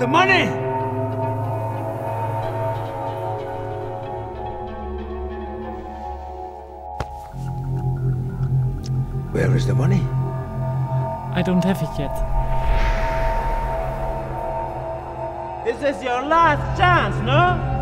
the money? Where is the money? I don't have it yet. This is your last chance, no?